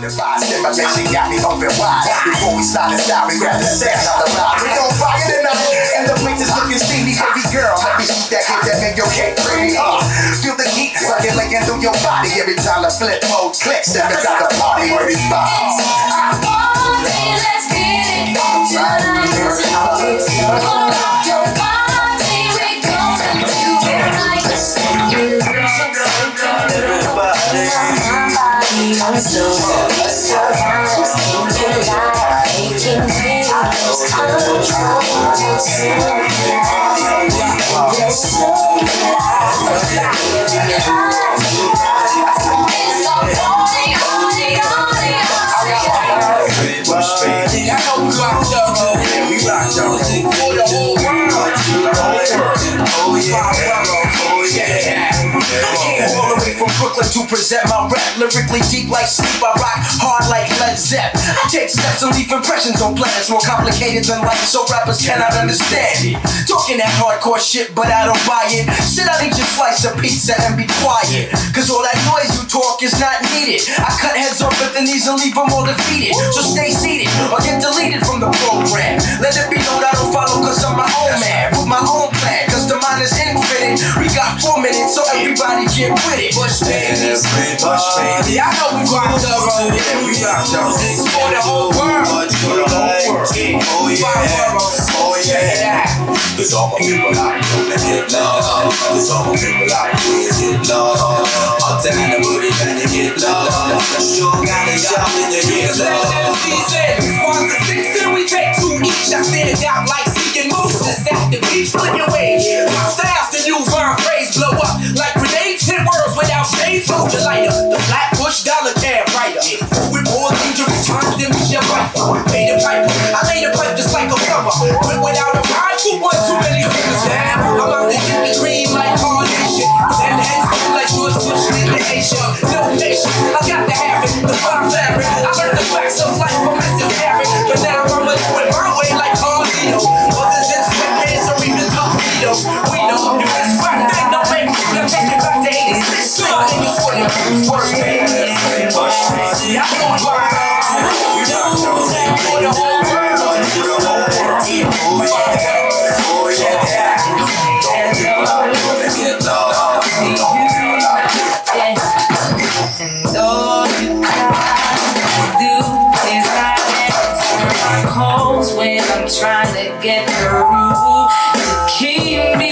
Divine stimulation got me open wide. Before we slide inside, we grab the sand out the ride. We on fire tonight, and the place is looking steamy. Baby girl, let me shoot that hit that make your cake pretty. Uh, feel the heat circulating through your body every time the Flipmode clicks. Step inside the party where these bombs. Oh yeah. Oh yeah. I came all the way from Brooklyn to present my rap lyrically deep like sleep. I rock hard like Led Zepp. I take steps and leave impressions on planets more complicated than life, so rappers cannot understand it. Talking that hardcore shit, but I don't buy it. Sit down, eat your slice of pizza and be quiet. Cause all that noise you talk is not needed. I cut heads off at the knees and leave them all defeated. So stay seated or get deleted from the program. Let it be known four so everybody get with it. Bush Babee, Bush Babee. I know we rocked up, bro. Yeah, we rocked up. It's for the whole world. For the whole world. Oh yeah, oh yeah. Cause all my people out there get love. Cause all my people out there get love. All time the booty back to get love. Sure got a shot in the get love. we take two each. I stand out like seeking Moses at the beach. Your way. Without shades. Lighter. The black bush dollar cab writer. With more dangerous times than we shall rifle. Made a pipe. I made a pipe just like a plumber. But without a ride for one too many fingers down. I'm out to get the dream like carnation. Send hands like George Bush in the Asia. No nation. I got to have it. The fine fabric. I learned the facts of life from Mrs. Garrett. But now I'm it my way like Carlito. Others in sweatpants or even tuxedos. For the worst thing. I know it's right. We rocked up for the whole world. For the whole world. Oh yeah, all people out there get love. And all you gotta do is not answer my calls when I'm trying to get through. To keep me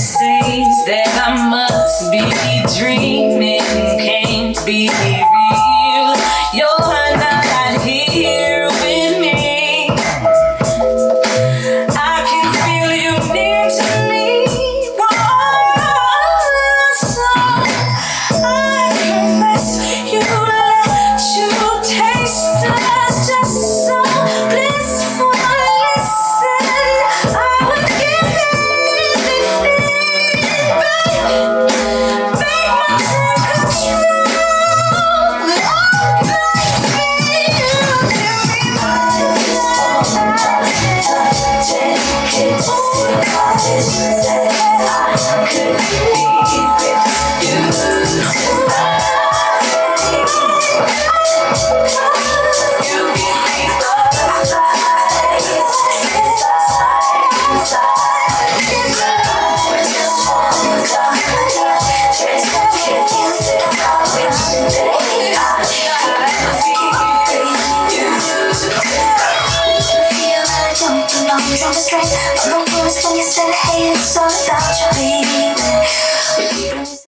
say that I must be dreaming, can't be on the stretch, but no promise when you said, hey, it's all about you, baby.